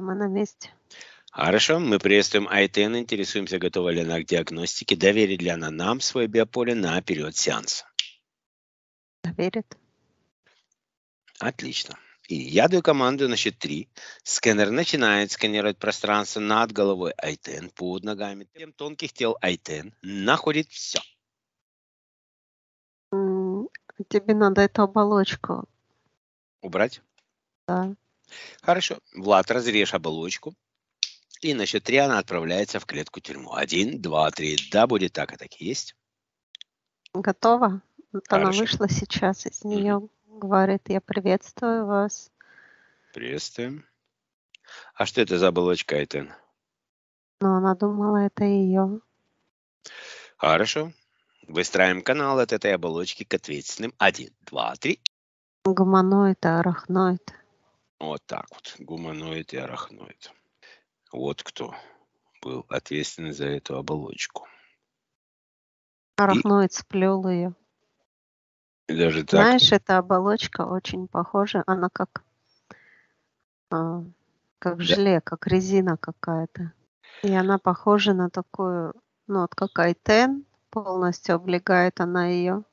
Да, мы на месте. Хорошо, мы приветствуем Айтен, интересуемся, готова ли она к диагностике, доверит ли она нам свое биополе на период сеанса. Доверит. Отлично. И я даю команду на счет 3. Сканер начинает сканировать пространство над головой Айтен, под ногами. Тем тонких тел Айтен находит все. Тебе надо эту оболочку. Убрать? Да. Хорошо. Влад, разрежь оболочку. И на счет три она отправляется в клетку тюрьму. Один, два, три. Да, будет так, и так и есть. Готово. Вот она вышла сейчас из нее. Говорит, я приветствую вас. Приветствуем. А что это за оболочка, Айтен? Ну, она думала, это ее. Хорошо. Выстраиваем канал от этой оболочки к ответственным. Один, два, три. Гуманоид арахноид. Вот так вот. Гуманоид и арахноид. Вот кто был ответственный за эту оболочку. Арахноид и... сплел ее. Даже так. Знаешь, эта оболочка очень похожа, она как, а, как да. желе, как резина какая-то. И она похожа на такую, ну вот как айтен, полностью облегает она ее.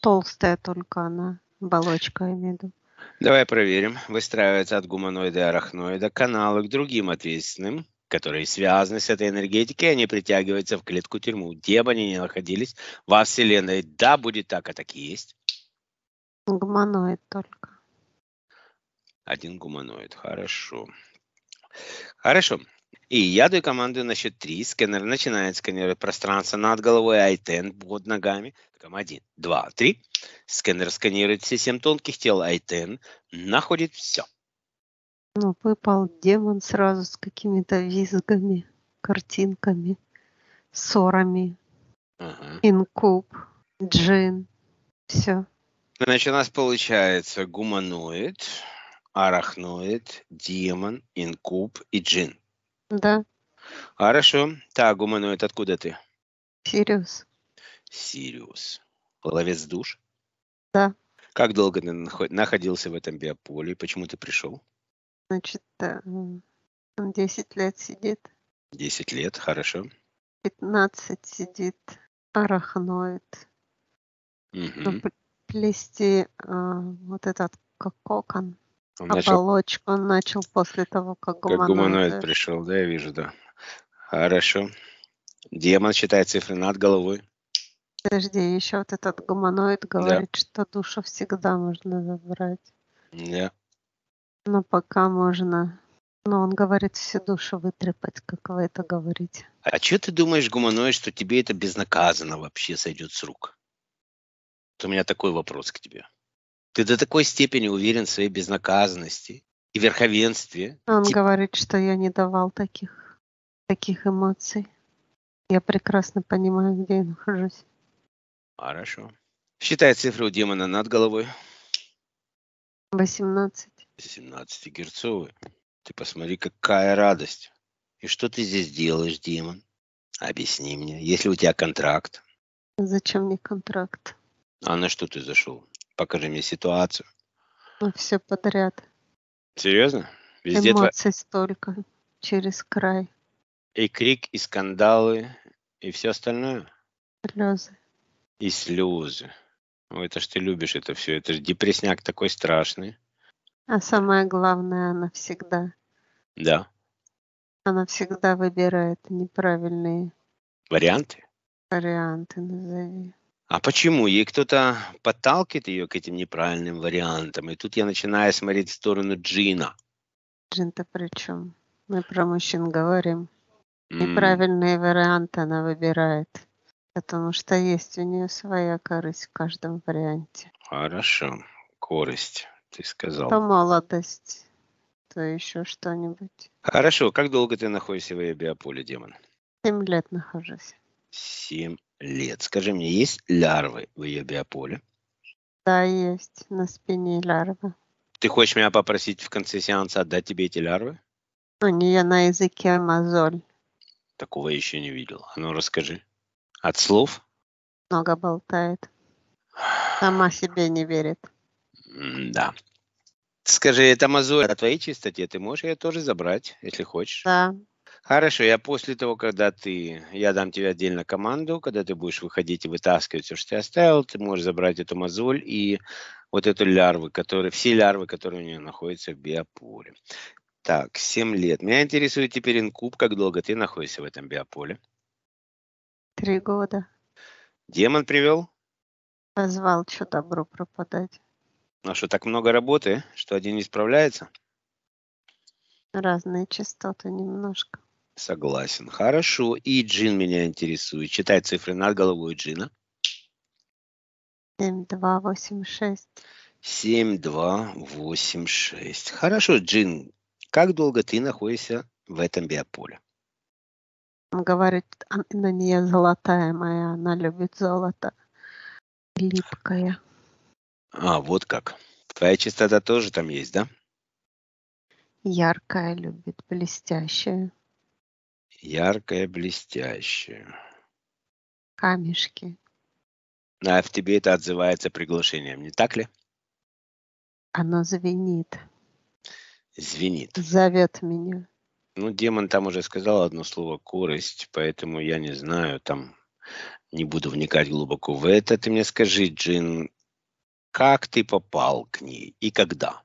Толстая только она, оболочка, я имею в виду. Давай проверим. Выстраивается от гуманоида и арахноида каналы к другим ответственным, которые связаны с этой энергетикой, они притягиваются в клетку тюрьму. Где бы они ни находились, во Вселенной. Да, будет так, а так и есть. Гуманоид только. Один гуманоид, хорошо. Хорошо. И я даю команду на счет 3. Сканер начинает сканировать пространство над головой Айтен под ногами. Там один, два, три. Сканер сканирует все семь тонких тел Айтен, находит все. Ну, выпал демон сразу с какими-то визгами, картинками, ссорами. Ага. Инкуб, джин, все. Значит, у нас получается гуманоид, арахноид, демон, инкуб и джин. Да. Хорошо. Так, гуманоид, откуда ты? Сириус. Сириус. Ловец душ? Да. Как долго ты находился в этом биополе? Почему ты пришел? Значит, 10 лет сидит. 10 лет, хорошо. 15 сидит арахноид. Угу. Плести а, вот этот кокон, оболочку начал... он начал после того, как гуманоид... Как гуманоид пришел, да, я вижу, да. Хорошо. Демон считает цифры над головой. Подожди, еще вот этот гуманоид говорит, да. что душу всегда можно забрать. Да. Но пока можно. Но он говорит всю душу вытрепать, как вы это говорите. А что ты думаешь, гуманоид, что тебе это безнаказанно вообще сойдет с рук? Вот у меня такой вопрос к тебе. Ты до такой степени уверен в своей безнаказанности и верховенстве. Он Тип... говорит, что я не давал таких, таких эмоций. Я прекрасно понимаю, где я нахожусь. Хорошо. Считай цифры у демона над головой. 18. 17 герцовый. Ты посмотри, какая радость. И что ты здесь делаешь, демон? Объясни мне. Если у тебя контракт? Зачем мне контракт? А на что ты зашел? Покажи мне ситуацию. Ну, все подряд. Серьезно? Везде Эмоций тва... столько. Через край. И крик, и скандалы, и все остальное? Слезы. И слезы. Ну, это ж ты любишь это все. Это же депресняк такой страшный. А самое главное, она всегда. Да. Она всегда выбирает неправильные варианты. Варианты назови. А почему? Ей кто-то подталкивает ее к этим неправильным вариантам. И тут я начинаю смотреть в сторону Джина. Джин-то при чем? Мы про мужчин говорим. Неправильные mm. варианты она выбирает. Потому что есть у нее своя корысть в каждом варианте. Хорошо. Корость, ты сказал. То молодость, то еще что-нибудь. Хорошо. Как долго ты находишься в биополе, демон? Семь лет нахожусь. Семь лет. Скажи мне, есть лярвы в ее биополе? Да, есть. На спине лярвы. Ты хочешь меня попросить в конце сеанса отдать тебе эти лярвы? У нее на языке мозоль. Такого я еще не видел. А ну расскажи. От слов? Много болтает. Сама себе не верит. Да. Скажи, это мозоль о твоей чистоте, ты можешь ее тоже забрать, если хочешь. Да. Хорошо, я после того, когда ты, я дам тебе отдельно команду, когда ты будешь выходить и вытаскивать все, что ты оставил, ты можешь забрать эту мозоль и вот эту лярвы, которые, все лярвы, которые у нее находятся в биополе. Так, 7 лет. Меня интересует теперь инкуб, как долго ты находишься в этом биополе? Три года. Демон привел? Позвал, что добро пропадать. А что, так много работы, что один не справляется? Разные частоты немножко. Согласен. Хорошо. И джин меня интересует. Читай цифры над головой джина. 7, 2, 8, 6. 7, 2, 8, 6. Хорошо, Джин. Как долго ты находишься в этом биополе? Он говорит, на нее золотая моя, она любит золото. Липкая. А, вот как. Твоя чистота тоже там есть, да? Яркая любит, блестящая. Яркая, блестящая. Камешки. А в тебе это отзывается приглашением, не так ли? Оно звенит. Звенит. Зовет меня. Ну, демон там уже сказал одно слово «корость», поэтому я не знаю, там не буду вникать глубоко в это. Ты мне скажи, Джин, как ты попал к ней и когда?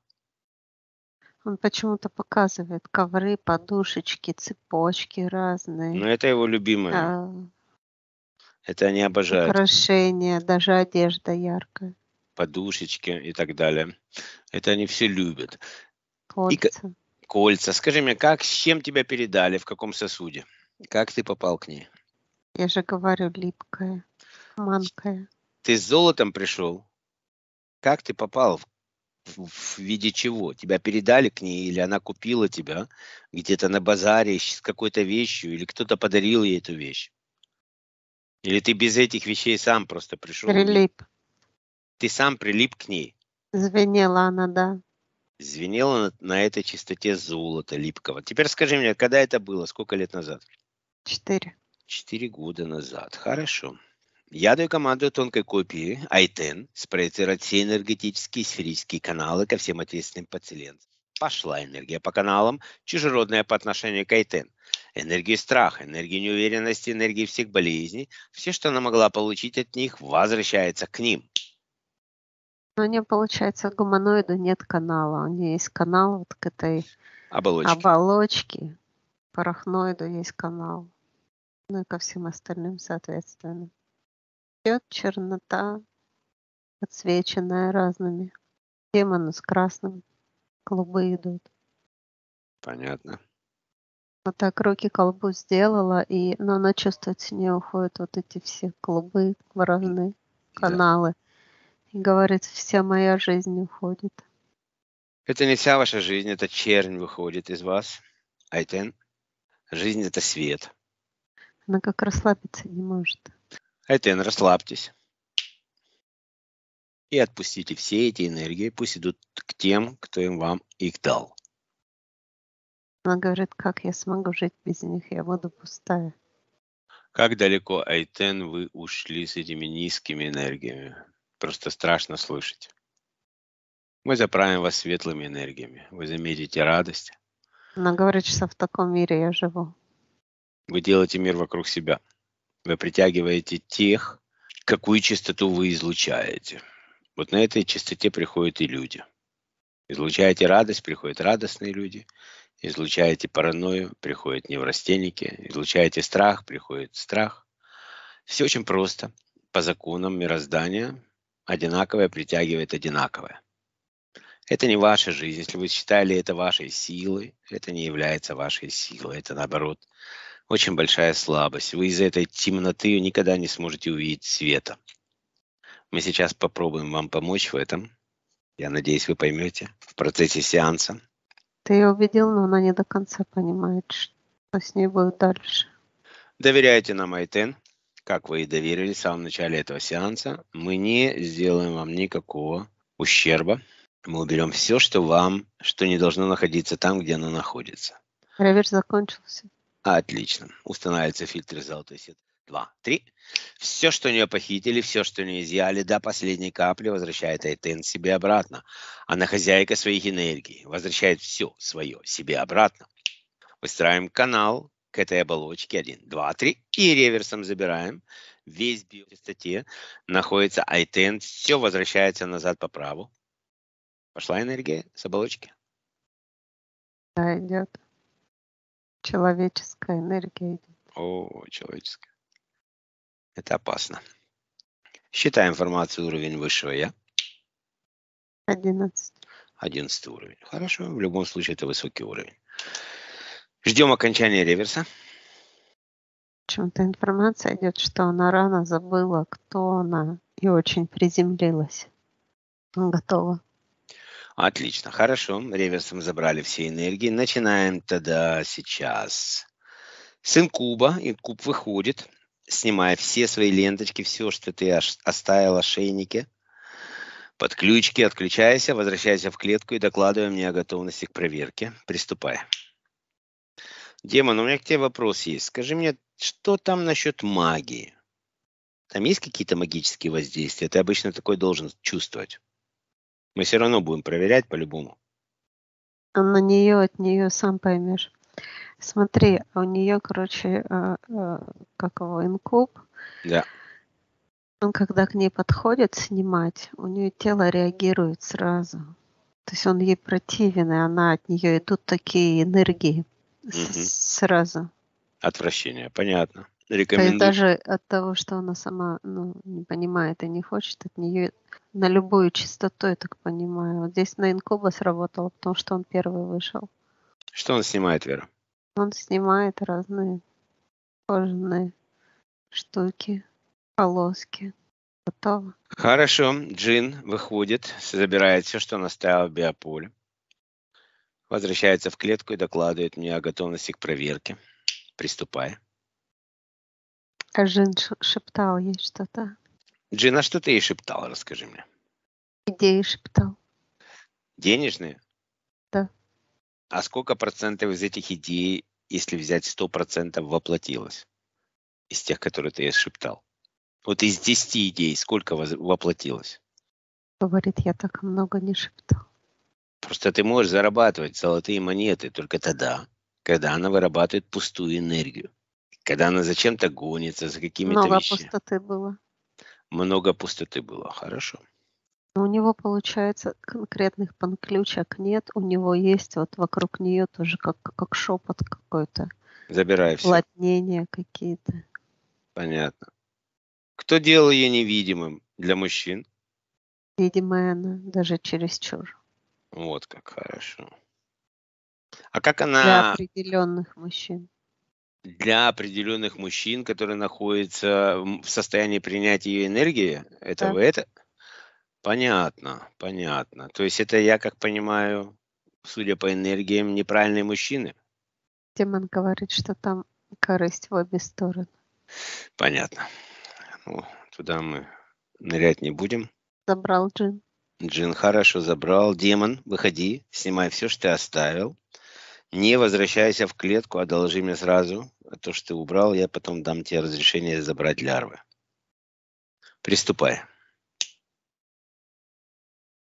Он почему-то показывает ковры, подушечки, цепочки разные. Ну, это его любимое. А, Это они обожают. украшения, даже одежда яркая. Подушечки и так далее. Это они все любят. Кольца. Кольца. Скажи мне, как, с чем тебя передали, в каком сосуде? Как ты попал к ней? Я же говорю, липкая, манкая. Ты с золотом пришел? Как ты попал? В, виде чего? Тебя передали к ней или она купила тебя где-то на базаре с какой-то вещью или кто-то подарил ей эту вещь? Или ты без этих вещей сам просто пришел? Прилип. Ты сам прилип к ней. Звенела она, да. Звенело на, на этой чистоте золота липкого. Теперь скажи мне, когда это было? Сколько лет назад? Четыре. Четыре года назад. Хорошо. Я даю команду тонкой копии ITEN спроецировать все энергетические сферические каналы ко всем ответственным подселенцам. Пошла энергия по каналам, чужеродная по отношению к ITEN. Энергия страха, энергия неуверенности, энергия всех болезней. Все, что она могла получить от них, возвращается к ним. Но у нее, получается, гуманоиду нет канала. У нее есть канал вот к этой Оболочки. оболочке. Парахноиду есть канал. Ну и ко всем остальным, соответственно. Идет чернота, подсвеченная разными. Демоны с красным. Клубы идут. Понятно. Вот так руки колбу сделала, и, но она чувствует, с нее уходят вот эти все клубы в разные Да. каналы. И говорит, вся моя жизнь уходит. Это не вся ваша жизнь, это чернь выходит из вас. Айтен. Жизнь – это свет. Она как расслабиться не может. Айтен, расслабьтесь. И отпустите все эти энергии, пусть идут к тем, кто им вам их дал. Она говорит, как я смогу жить без них, я буду пустая. Как далеко, Айтен, вы ушли с этими низкими энергиями? Просто страшно слышать. Мы заправим вас светлыми энергиями. Вы заметите радость. Она говорит, что в таком мире я живу. Вы делаете мир вокруг себя. Вы притягиваете тех, какую чистоту вы излучаете. Вот на этой чистоте приходят и люди. Излучаете радость, приходят радостные люди. Излучаете паранойю, приходят неврастенники. Излучаете страх, приходит страх. Все очень просто. По законам мироздания одинаковое притягивает одинаковое. Это не ваша жизнь. Если вы считали это вашей силой, это не является вашей силой. Это наоборот очень большая слабость. Вы из-за этой темноты никогда не сможете увидеть света. Мы сейчас попробуем вам помочь в этом. Я надеюсь, вы поймете в процессе сеанса. Ты ее убедил, но она не до конца понимает, что с ней будет дальше. Доверяйте нам, Айтен, как вы и доверили в самом начале этого сеанса. Мы не сделаем вам никакого ущерба. Мы уберем все, что вам, что не должно находиться там, где оно находится. Реверс закончился. Отлично. Устанавливается фильтр золотой сет два, три. Все, что у нее похитили, все, что у нее изъяли, до последней капли возвращает Айтен себе обратно. Она хозяйка своих энергий, возвращает все свое себе обратно. Выстраиваем канал к этой оболочке. Один, два, три. И реверсом забираем. Весь биочистоте находится Айтен. Все возвращается назад по праву. Пошла энергия с оболочки. Да, идет. Человеческая энергия идет. О, человеческая. Это опасно. Считаем информацию уровень высшего я. 11. Одиннадцатый уровень. Хорошо, в любом случае это высокий уровень. Ждем окончания реверса. Почему-то информация идет, что она рано забыла, кто она, и очень приземлилась. Готова. Отлично, хорошо. Реверсом забрали все энергии. Начинаем тогда сейчас с инкуба. Инкуб выходит, снимая все свои ленточки, все, что ты оставил ошейники. Подключки, отключайся, возвращайся в клетку и докладывай мне о готовности к проверке. Приступай. Демон, у меня к тебе вопрос есть. Скажи мне, что там насчет магии? Там есть какие-то магические воздействия? Ты обычно такой должен чувствовать. Мы все равно будем проверять по-любому. А на нее, от нее сам поймешь. Смотри, а у нее, короче, э, э, как его, инкуб, Да. он когда к ней подходит снимать, у нее тело реагирует сразу. То есть он ей противен, и она от нее идут такие энергии Мгм. сразу. Отвращение, понятно. То есть Рекомендую. даже от того, что она сама ну, не понимает и не хочет, от нее на любую частоту, я так понимаю. Вот здесь на инкуба сработало, потому что он первый вышел. Что он снимает, Вера? Он снимает разные кожаные штуки, полоски. Готово. Хорошо, Джин выходит, забирает все, что он оставил в биополе. Возвращается в клетку и докладывает мне о готовности к проверке. Приступай. А Жин ш- шептал ей что-то. Джин, а что ты ей шептал, расскажи мне? Идеи шептал. Денежные? Да. А сколько процентов из этих идей, если взять сто процентов, воплотилось? Из тех, которые ты ей шептал. Вот из 10 идей сколько воплотилось? Говорит, я так много не шептал. Просто ты можешь зарабатывать золотые монеты только тогда, когда она вырабатывает пустую энергию. Когда она зачем-то гонится за какими-то Много вещами. пустоты было. Много пустоты было. Хорошо. Но у него, получается, конкретных подключек нет. У него есть вот вокруг нее тоже как, как шепот какой-то. Забирай все. Уплотнения какие-то. Понятно. Кто делал ее невидимым для мужчин? Видимо, она даже чересчур. Вот как хорошо. А как Для она определенных мужчин. Для определенных мужчин, которые находятся в состоянии принять ее энергии, это Да. вы это? Понятно, понятно. То есть это, я как понимаю, судя по энергиям, неправильные мужчины? Демон говорит, что там корысть в обе стороны. Понятно. Ну, туда мы нырять не будем. Забрал Джин. Джин хорошо забрал. Демон, выходи, снимай все, что ты оставил. Не возвращайся в клетку, одолжи мне сразу. А то, что ты убрал, я потом дам тебе разрешение забрать лярвы. Приступай.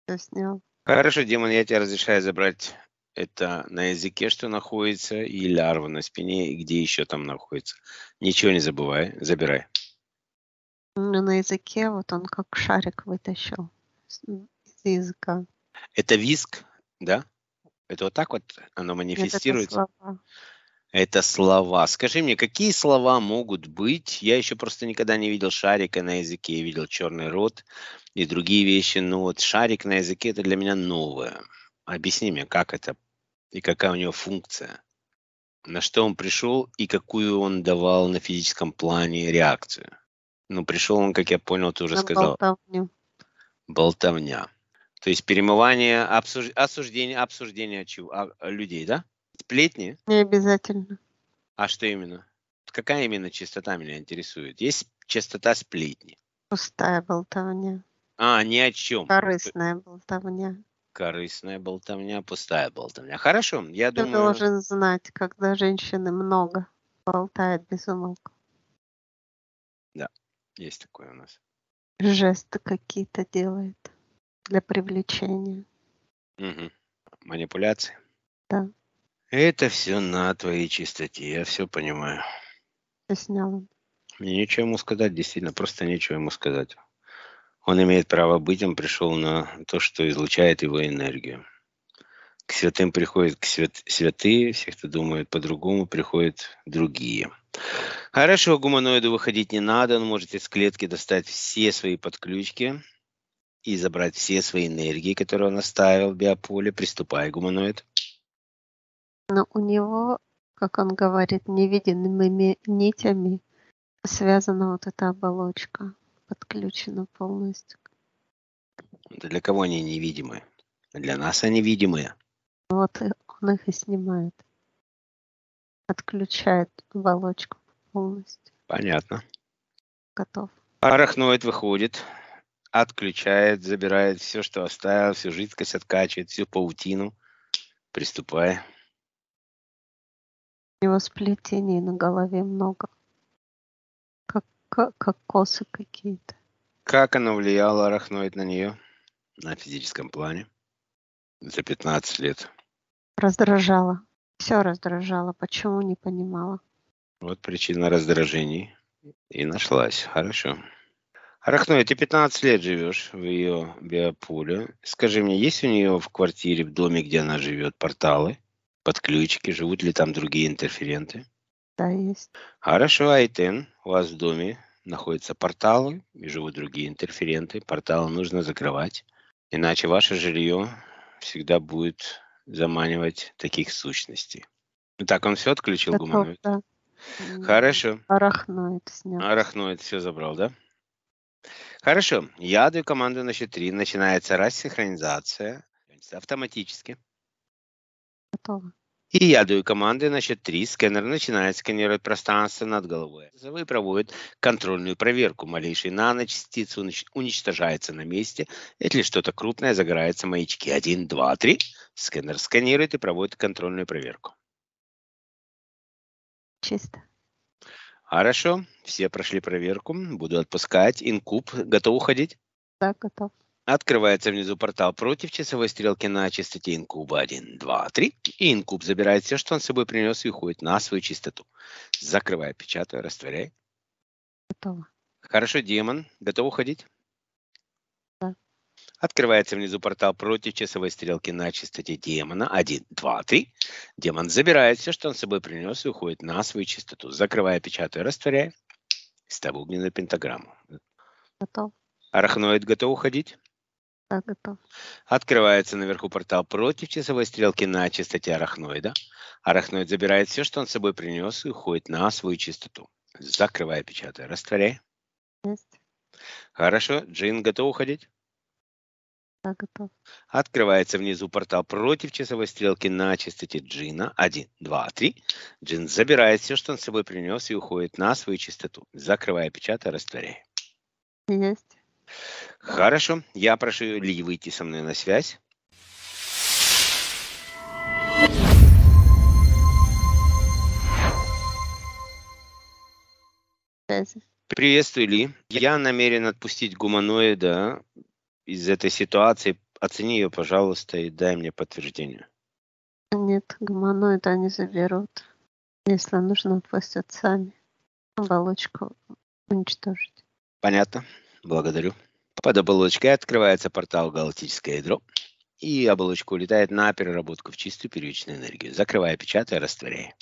Все снял. Хорошо, демон, я тебе разрешаю забрать это на языке, что находится, и лярвы на спине, и где еще там находится. Ничего не забывай, забирай. Ну, На языке вот он как шарик вытащил из языка. Это виск, да? Это вот так вот оно Нет, это манифестируется? слова. Это слова. Скажи мне, какие слова могут быть? Я еще просто никогда не видел шарика на языке. Я видел черный рот и другие вещи. Но вот шарик на языке это для меня новое. Объясни мне, как это и какая у него функция? На что он пришел и какую он давал на физическом плане реакцию? Ну, пришел он, как я понял, ты уже На сказал, болтовню. болтовня. То есть перемывание, обсуж- осуждение, обсуждение чего? А, людей, да? Сплетни? Не обязательно. А что именно? Какая именно частота меня интересует? Есть частота сплетни. Пустая болтовня. А, ни о чем. Корыстная болтовня. Корыстная болтовня, пустая болтовня. Хорошо, я Ты думаю... должен знать, когда женщины много болтают без умолку. Да, есть такое у нас. Жесты какие-то делает для привлечения. Угу. Манипуляции? Да. Это все на твоей чистоте, я все понимаю. Ты снял он. Мне нечего ему сказать, действительно, просто нечего ему сказать. Он имеет право быть, он пришел на то, что излучает его энергию. К святым приходят к свят, святые, все, кто думает по-другому, приходят другие. Хорошо, гуманоиду выходить не надо, он может из клетки достать все свои подключки и забрать все свои энергии, которые он оставил в биополе. Приступай, гуманоид. Но у него, как он говорит, невидимыми нитями связана вот эта оболочка, подключена полностью. Для кого они невидимые? Для нас они видимые. Вот он их и снимает. Отключает оболочку полностью. Понятно. Готов. Арахноид выходит, отключает, забирает все, что оставил, всю жидкость откачивает, всю паутину. Приступай. У него сплетений на голове много. Как, как, как косы какие-то. Как оно влияло, арахноид, на нее? На физическом плане? За 15 лет. Раздражало. Все раздражало. Почему не понимала? Вот причина раздражений. И нашлась. Хорошо. Арахноид, ты 15 лет живешь в ее биополе. Скажи мне, есть у нее в квартире, в доме, где она живет, порталы, подключки? Живут ли там другие интерференты? Да, есть. Хорошо, Айтен, у вас в доме находятся порталы и живут другие интерференты. Порталы нужно закрывать, иначе ваше жилье всегда будет заманивать таких сущностей. Так, он все отключил Готов, гуманоид? да. Хорошо. Арахноид снял. Арахноид все забрал, да? Хорошо. Я даю команду на счет 3. Начинается рассинхронизация автоматически. Готово. И я даю команды на счет 3. Сканер начинает сканировать пространство над головой. Вы проводит контрольную проверку. Малейшие наночастицы унич- уничтожаются на месте. Если что-то крупное, загораются маячки. 1, 2, 3. Сканер сканирует и проводит контрольную проверку. Чисто. Хорошо. Все прошли проверку. Буду отпускать. Инкуб готов уходить? Да, готов. Открывается внизу портал против часовой стрелки на частоте инкуба 1, 2, 3. И инкуб забирает все, что он с собой принес, и уходит на свою чистоту. Закрывай, печатай, растворяй. Готово. Хорошо, демон. Готов уходить? Открывается внизу портал против часовой стрелки на частоте демона. 1, 2, 3. Демон забирает все, что он с собой принес, и уходит на свою чистоту. Закрывай, печатай, растворяй. Ставь огненную пентаграмму. Готов. Арахноид готов уходить? Да, готов. Открывается наверху портал против часовой стрелки на частоте арахноида. Арахноид забирает все, что он с собой принес, и уходит на свою чистоту. Закрывай, печатай, растворяй. Есть. Хорошо. Джин готов уходить? Да, готов. Открывается внизу портал против часовой стрелки на частоте Джина. Один, два, три. Джин забирает все, что он с собой принес, и уходит на свою чистоту. Закрывай, печатай, растворяй. Есть. Хорошо. Я прошу Ли выйти со мной на связь. Приветствую, Ли. Я намерен отпустить гуманоида из этой ситуации. Оцени ее, пожалуйста, и дай мне подтверждение. Нет, гуманоида они заберут. Если нужно, отпустят сами. Оболочку уничтожить. Понятно. Благодарю. Под оболочкой открывается портал галактическое ядро, и оболочка улетает на переработку в чистую первичную энергию. Закрывая, печатая, растворяя.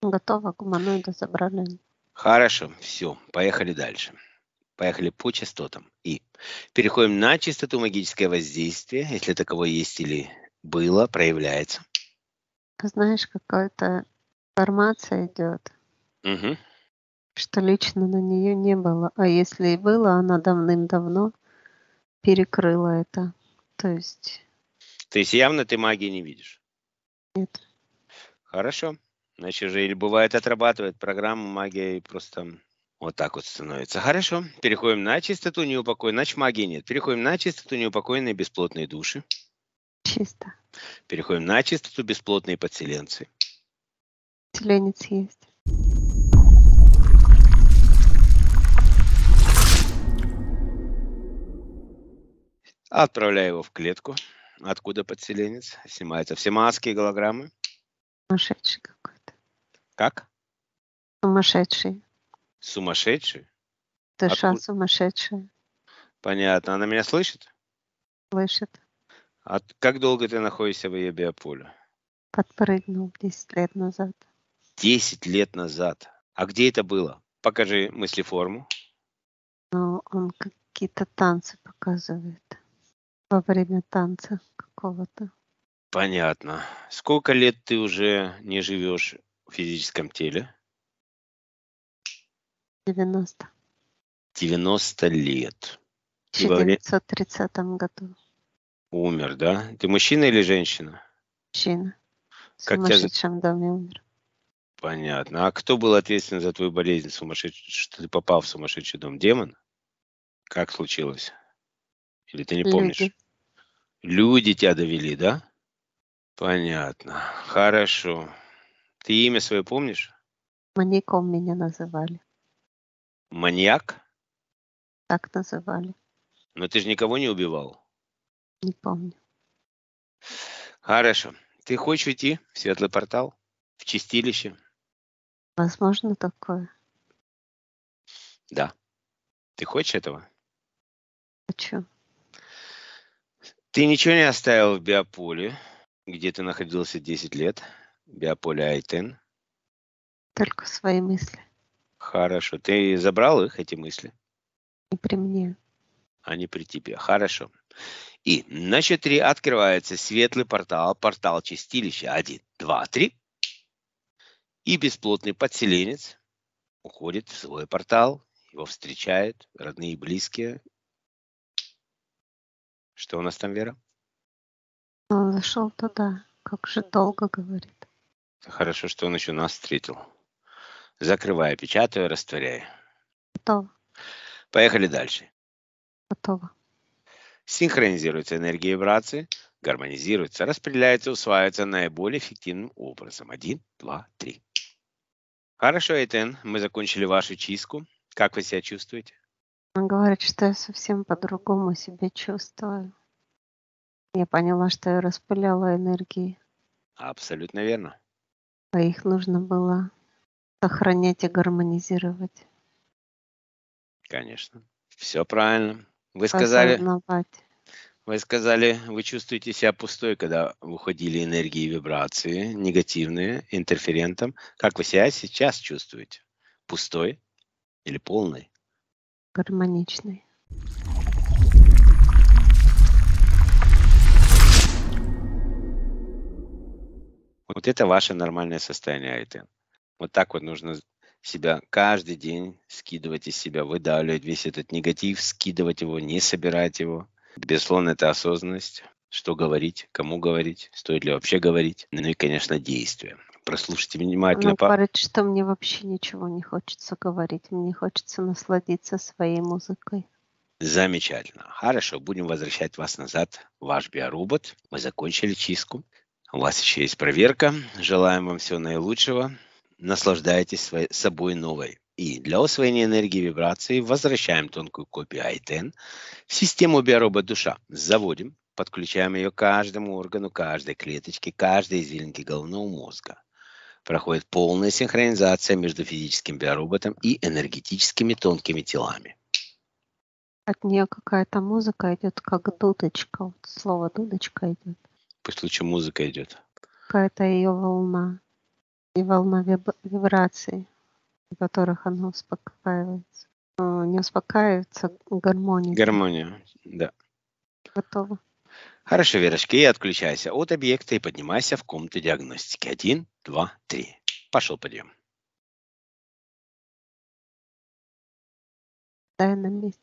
Готово, гуманоида забрали. Хорошо, все, поехали дальше. Поехали по частотам. И переходим на частоту магическое воздействие, если таковое есть или было, проявляется. Знаешь, какая-то информация идет, Угу. что лично на нее не было. А если и было, она давным-давно перекрыла это. То есть То есть явно ты магии не видишь. нет. Хорошо. Значит же, или бывает отрабатывает программу магия и просто вот так вот становится. Хорошо. Переходим на чистоту неупокоенной. Значит, магии нет. Переходим на чистоту неупокоенной бесплотной души. Чисто. Переходим на чистоту бесплотной подселенцы. Подселенец есть. Отправляю его в клетку. Откуда подселенец? Снимаются все маски и голограммы. Сумасшедший какой-то. Как? Сумасшедший. Сумасшедший? Душа Откуда? сумасшедшая. Понятно. Она меня слышит? Слышит. А как долго ты находишься в ее биополе? Подпрыгнул 10 лет назад. Десять лет назад. А где это было? Покажи мыслеформу. Но он какие-то танцы показывает. Во время танца какого-то. Понятно. Сколько лет ты уже не живешь в физическом теле? 90. 90 лет. В И во вре- 1930 году. Умер, да? Ты мужчина или женщина? Мужчина. В Как тебя сумасшедшем доме умер. Понятно. А кто был ответственен за твою болезнь, сумасшедший, что ты попал в сумасшедший дом? Демон? Как случилось? Или ты не помнишь? Люди. Тебя довели, да? Понятно. Хорошо. Ты имя свое помнишь? Маньяком меня называли. Маньяк? Так называли. Но ты же никого не убивал. Не помню. Хорошо. Ты хочешь уйти в светлый портал? В чистилище? Возможно такое. Да. Ты хочешь этого? Хочу. Ты ничего не оставил в биополе, где ты находился 10 лет. Биополе Айтен. Только свои мысли. Хорошо. Ты забрал их, эти мысли? Не при мне. а не при тебе. Хорошо. И на счет три открывается светлый портал, портал чистилища. Один, два, три. И бесплотный подселенец уходит в свой портал. Его встречают родные и близкие. Что у нас там, Вера? Он зашел туда. Как же долго говорит. Хорошо, что он еще нас встретил. Закрываю, печатаю, растворяю. Готово. Поехали дальше. Готово. Синхронизируется энергия вибрации, гармонизируется, распределяется, усваивается наиболее эффективным образом. Один, два, три. Хорошо, Эйтен, мы закончили вашу чистку. Как вы себя чувствуете? Он говорит, что я совсем по-другому себя чувствую. Я поняла, что я распыляла энергии, Абсолютно верно. а их нужно было сохранять и гармонизировать. Конечно. Все правильно. Вы сказали, вы сказали, вы чувствуете себя пустой, когда выходили энергии и вибрации, негативные, интерферентом. Как вы себя сейчас чувствуете? Пустой или полный? гармоничный. Вот это ваше нормальное состояние, Айтен. Вот так вот нужно себя каждый день скидывать из себя, выдавливать весь этот негатив, скидывать его, не собирать его. Безусловно, это осознанность. Что говорить, кому говорить, стоит ли вообще говорить. Ну и, конечно, действия. Прослушайте внимательно. По- говорит, что мне вообще ничего не хочется говорить. Мне хочется насладиться своей музыкой. Замечательно. Хорошо, будем возвращать вас назад ваш биоробот. Мы закончили чистку. У вас еще есть проверка. Желаем вам всего наилучшего. Наслаждайтесь своей, собой новой. И для усвоения энергии вибрации возвращаем тонкую копию i10 в систему биоробот душа. Заводим, подключаем ее каждому органу, каждой клеточке, каждой извилинке головного мозга. Проходит полная синхронизация между физическим биороботом и энергетическими тонкими телами. От нее какая-то музыка идет, как дудочка. Вот слово дудочка идет. Пусть лучше музыка идет. Какая-то ее волна. И волна виб- вибраций, в которых она успокаивается. Ну, Не успокаивается, гармония. Гармония, да. Готово. Хорошо, Верочка, и отключайся от объекта и поднимайся в комнату диагностики. Один, два, три. Пошел подъем. Дай на месте.